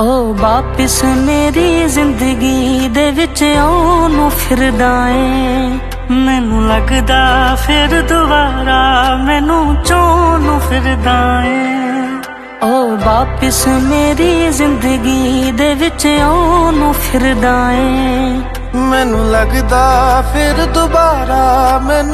ਵਾਪਿਸ ਮੇਰੀ ਜ਼ਿੰਦਗੀ ਦੇ ਵਿੱਚ ਆਉਣ ਨੂੰ ਫਿਰਦਾ ਏ। ਮੈਨੂੰ ਲੱਗਦਾ ਫਿਰ ਦੁਬਾਰਾ ਮੈਨੂੰ ਚੋਣ ਨੂੰ ਫਿਰਦਾ ਏ। ਓ ਵਾਪਿਸ ਮੇਰੀ ਜ਼ਿੰਦਗੀ ਦੇ ਵਿੱਚ ਆਉਣ ਨੂੰ ਫਿਰਦਾ ਏ। ਮੈਨੂੰ ਲੱਗਦਾ ਫਿਰ ਦੁਬਾਰਾ ਮੈਨੂੰ